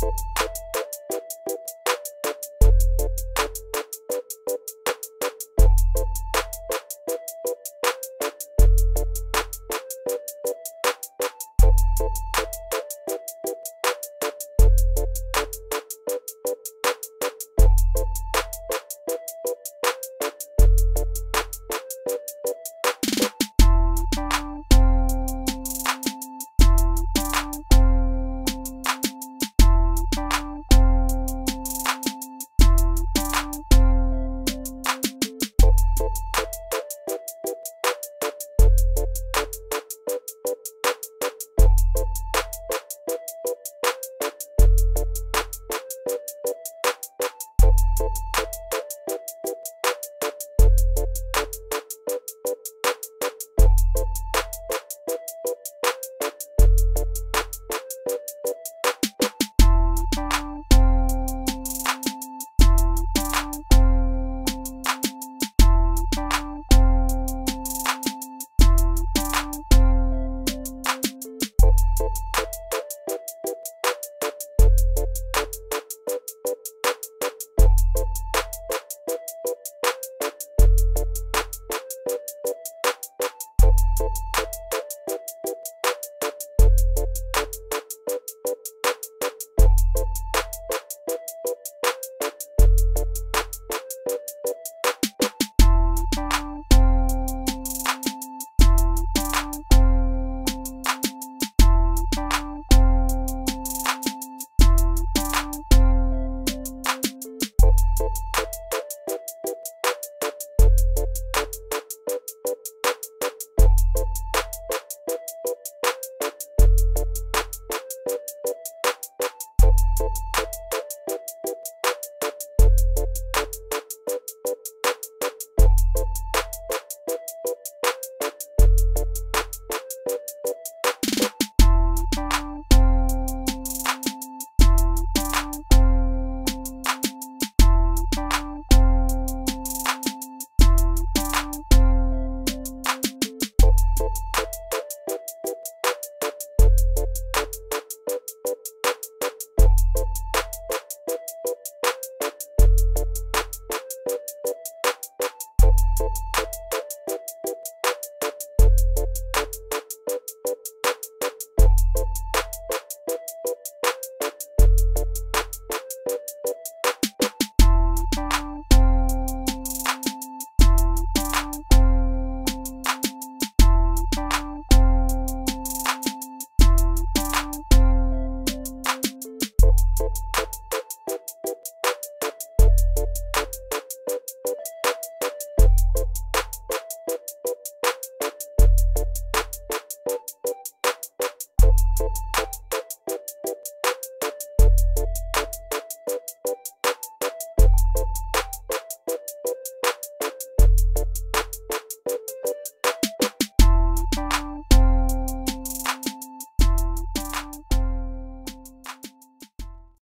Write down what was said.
you you you